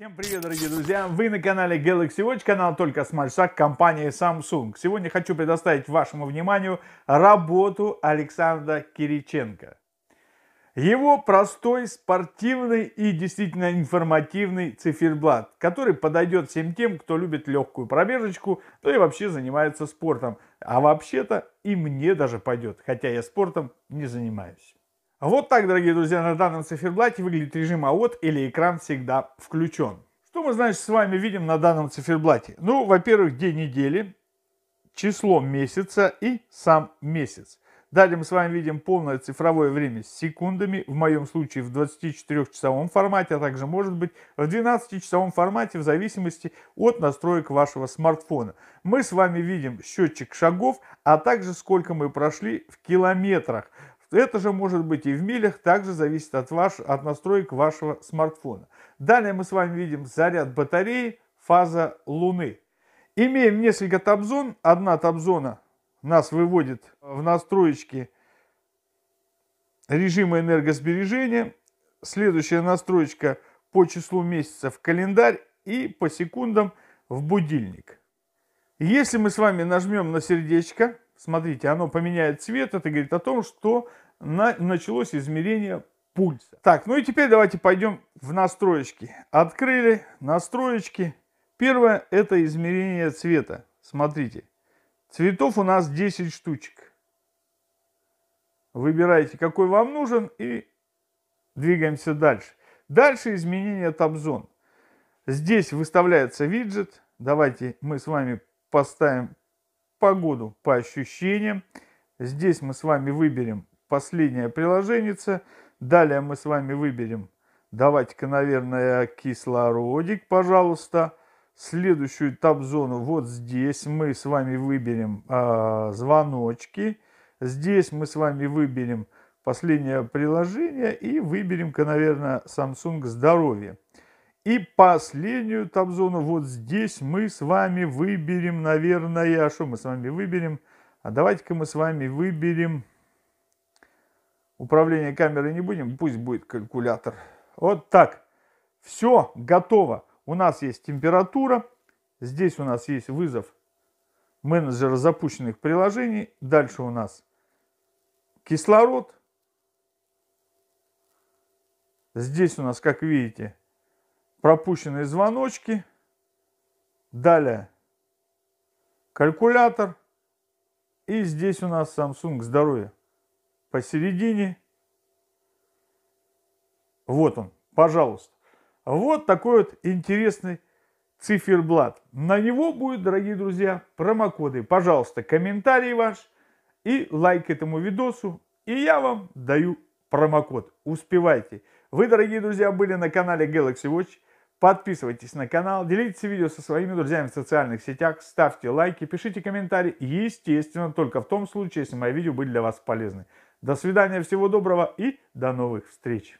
Всем привет, дорогие друзья! Вы на канале Galaxy Watch, канал только с мальшак компании Samsung. Сегодня хочу предоставить вашему вниманию работу Александра Кириченко. Его простой, спортивный и действительно информативный циферблат, который подойдет всем тем, кто любит легкую пробежечку, ну и вообще занимается спортом. А вообще-то и мне даже пойдет, хотя я спортом не занимаюсь. Вот так, дорогие друзья, на данном циферблате выглядит режим АОТ или экран всегда включен. Что мы, значит, с вами видим на данном циферблате? Ну, во-первых, день недели, число месяца и сам месяц. Далее мы с вами видим полное цифровое время с секундами, в моем случае в 24-часовом формате, а также может быть в 12-часовом формате в зависимости от настроек вашего смартфона. Мы с вами видим счетчик шагов, а также сколько мы прошли в километрах. Это же может быть и в милях, также зависит от, ваш, от настроек вашего смартфона. Далее мы с вами видим заряд батареи, фаза Луны. Имеем несколько таб-зон. Одна таб-зона нас выводит в настроечки режима энергосбережения. Следующая настроечка по числу месяцев в календарь и по секундам в будильник. Если мы с вами нажмем на сердечко, смотрите, оно поменяет цвет, это говорит о том, что на, началось измерение пульса. Так, ну и теперь давайте пойдем в настроечки. Открыли настроечки. Первое это измерение цвета. Смотрите, цветов у нас 10 штучек. Выбираете, какой вам нужен и двигаемся дальше. Дальше изменение таб-зон. Здесь выставляется виджет. Давайте мы с вами поставим погоду по ощущениям. Здесь мы с вами выберем последнее приложение. Далее мы с вами выберем, давайте-ка, наверное, кислородик, пожалуйста. Следующую таб-зону вот здесь мы с вами выберем э, звоночки. Здесь мы с вами выберем последнее приложение и выберем-ка, наверное, Samsung здоровье. И последнюю таб-зону вот здесь мы с вами выберем, наверное, а что мы с вами выберем? А давайте-ка мы с вами выберем управление камерой не будем, пусть будет калькулятор. Вот так. Все готово. У нас есть температура. Здесь у нас есть вызов менеджера запущенных приложений. Дальше у нас кислород. Здесь у нас, как видите, пропущенные звоночки. Далее калькулятор. И здесь у нас Samsung здоровье. Посередине. Вот он, пожалуйста. Вот такой вот интересный циферблат. На него будет, дорогие друзья, промокоды. Пожалуйста, комментарий ваш и лайк этому видосу. И я вам даю промокод. Успевайте. Вы, дорогие друзья, были на канале Galaxy Watch. Подписывайтесь на канал, делитесь видео со своими друзьями в социальных сетях, ставьте лайки, пишите комментарии. Естественно, только в том случае, если мои видео были для вас полезны. До свидания, всего доброго и до новых встреч.